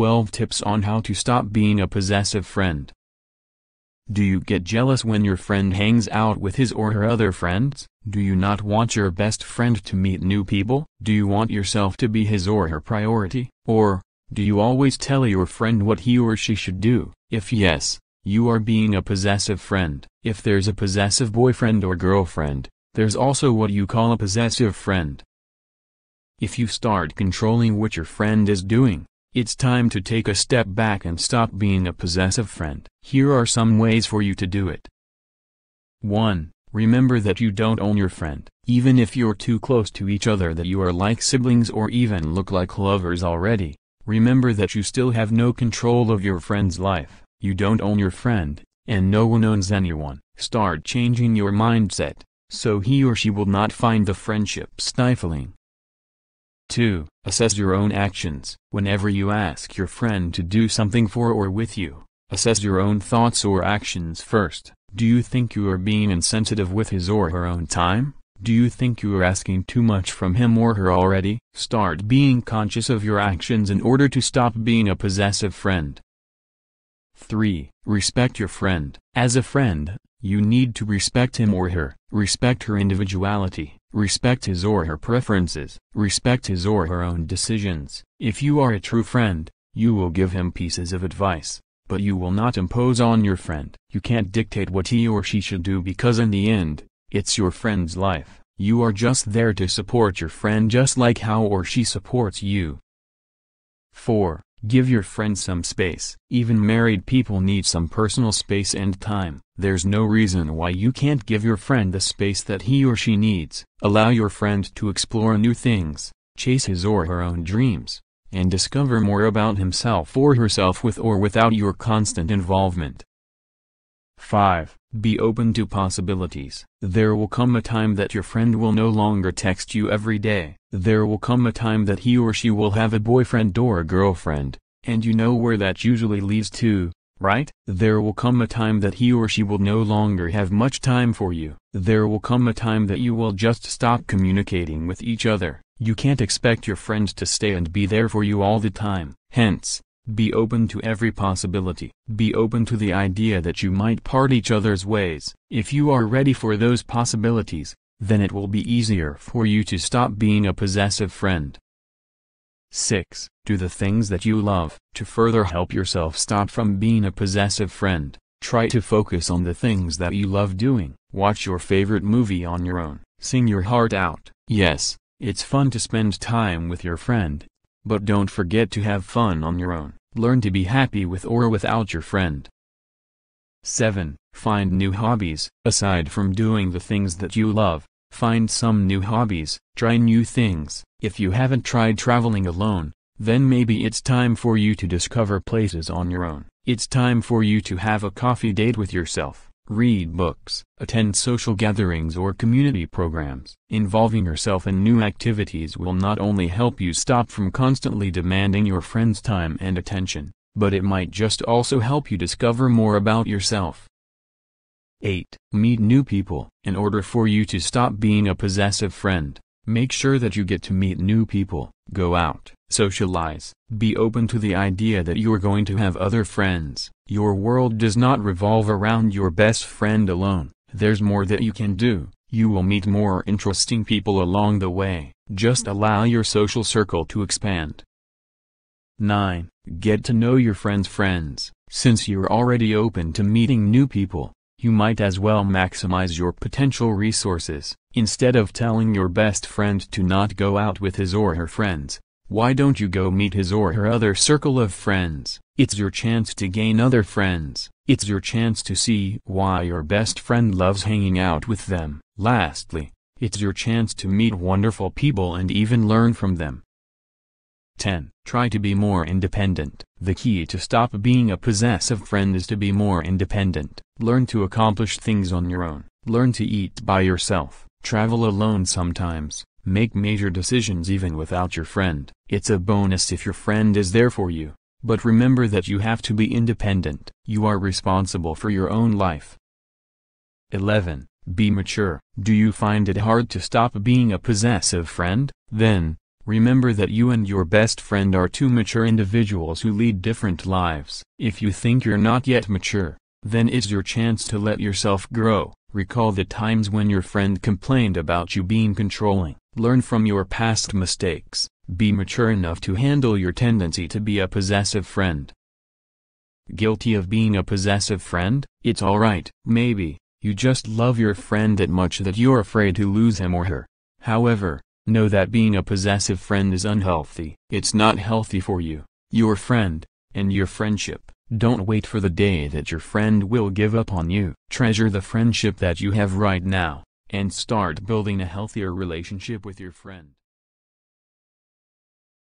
12 tips on how to stop being a possessive friend. Do you get jealous when your friend hangs out with his or her other friends? Do you not want your best friend to meet new people? Do you want yourself to be his or her priority? Or, do you always tell your friend what he or she should do? If yes, you are being a possessive friend. If there's a possessive boyfriend or girlfriend, there's also what you call a possessive friend. If you start controlling what your friend is doing, it's time to take a step back and stop being a possessive friend. Here are some ways for you to do it. 1. Remember that you don't own your friend. Even if you're too close to each other that you are like siblings or even look like lovers already, remember that you still have no control of your friend's life. You don't own your friend, and no one owns anyone. Start changing your mindset, so he or she will not find the friendship stifling. 2. Assess your own actions. Whenever you ask your friend to do something for or with you, assess your own thoughts or actions first. Do you think you are being insensitive with his or her own time? Do you think you are asking too much from him or her already? Start being conscious of your actions in order to stop being a possessive friend. 3. Respect your friend. As a friend, you need to respect him or her. Respect her individuality. Respect his or her preferences. Respect his or her own decisions. If you are a true friend, you will give him pieces of advice, but you will not impose on your friend. You can't dictate what he or she should do because in the end, it's your friend's life. You are just there to support your friend just like how or she supports you. 4. Give your friend some space. Even married people need some personal space and time. There's no reason why you can't give your friend the space that he or she needs. Allow your friend to explore new things, chase his or her own dreams, and discover more about himself or herself with or without your constant involvement. 5. Be open to possibilities. There will come a time that your friend will no longer text you every day. There will come a time that he or she will have a boyfriend or a girlfriend, and you know where that usually leads to, right? There will come a time that he or she will no longer have much time for you. There will come a time that you will just stop communicating with each other. You can't expect your friend to stay and be there for you all the time. Hence, be open to every possibility. Be open to the idea that you might part each other's ways. If you are ready for those possibilities, then it will be easier for you to stop being a possessive friend. 6. Do the things that you love. To further help yourself stop from being a possessive friend, try to focus on the things that you love doing. Watch your favorite movie on your own. Sing your heart out. Yes, it's fun to spend time with your friend. But don't forget to have fun on your own. Learn to be happy with or without your friend. 7. Find new hobbies. Aside from doing the things that you love, find some new hobbies, try new things. If you haven't tried traveling alone, then maybe it's time for you to discover places on your own. It's time for you to have a coffee date with yourself, read books, attend social gatherings or community programs. Involving yourself in new activities will not only help you stop from constantly demanding your friend's time and attention, but it might just also help you discover more about yourself. 8. Meet new people. In order for you to stop being a possessive friend, make sure that you get to meet new people, go out, socialize, be open to the idea that you are going to have other friends. Your world does not revolve around your best friend alone, there's more that you can do. You will meet more interesting people along the way, just allow your social circle to expand. 9. Get to know your friend's friends. Since you're already open to meeting new people, you might as well maximize your potential resources. Instead of telling your best friend to not go out with his or her friends, why don't you go meet his or her other circle of friends? It's your chance to gain other friends. It's your chance to see why your best friend loves hanging out with them. Lastly, it's your chance to meet wonderful people and even learn from them. 10. Try to be more independent. The key to stop being a possessive friend is to be more independent. Learn to accomplish things on your own. Learn to eat by yourself. Travel alone sometimes. Make major decisions even without your friend. It's a bonus if your friend is there for you. But remember that you have to be independent. You are responsible for your own life. 11. Be mature. Do you find it hard to stop being a possessive friend? Then, Remember that you and your best friend are two mature individuals who lead different lives. If you think you're not yet mature, then it's your chance to let yourself grow. Recall the times when your friend complained about you being controlling. Learn from your past mistakes. Be mature enough to handle your tendency to be a possessive friend. Guilty of being a possessive friend? It's alright. Maybe, you just love your friend that much that you're afraid to lose him or her. However, know that being a possessive friend is unhealthy. It's not healthy for you, your friend, and your friendship. Don't wait for the day that your friend will give up on you. Treasure the friendship that you have right now, and start building a healthier relationship with your friend.